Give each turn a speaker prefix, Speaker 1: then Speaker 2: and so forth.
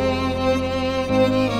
Speaker 1: you